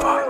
five.